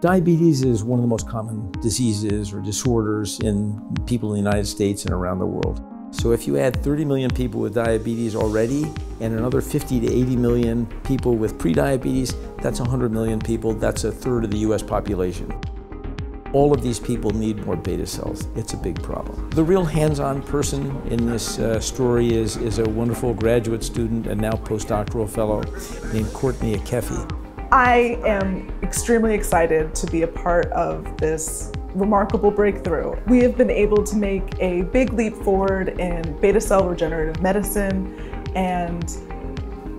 Diabetes is one of the most common diseases or disorders in people in the United States and around the world. So if you add 30 million people with diabetes already and another 50 to 80 million people with prediabetes, that's 100 million people. That's a third of the US population. All of these people need more beta cells. It's a big problem. The real hands-on person in this uh, story is, is a wonderful graduate student and now postdoctoral fellow named Courtney Ackeifi. I am extremely excited to be a part of this remarkable breakthrough. We have been able to make a big leap forward in beta cell regenerative medicine and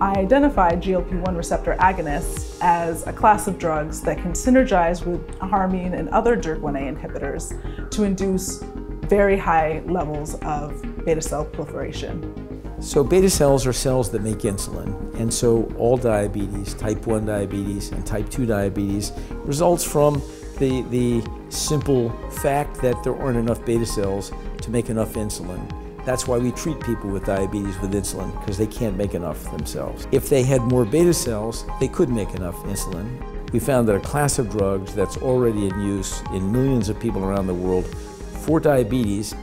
I identified GLP-1 receptor agonists as a class of drugs that can synergize with harmine and other DYRK1A inhibitors to induce very high levels of beta cell proliferation. So beta cells are cells that make insulin, and so all diabetes, type 1 diabetes and type 2 diabetes, results from the, the simple fact that there aren't enough beta cells to make enough insulin. That's why we treat people with diabetes with insulin, because they can't make enough themselves. If they had more beta cells, they could make enough insulin. We found that a class of drugs that's already in use in millions of people around the world for diabetes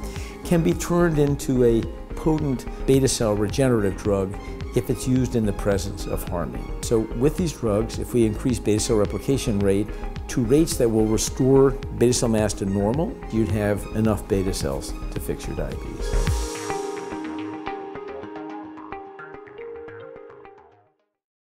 can be turned into a potent beta cell regenerative drug if it's used in the presence of harmine. So with these drugs, if we increase beta cell replication rate to rates that will restore beta cell mass to normal, you'd have enough beta cells to fix your diabetes.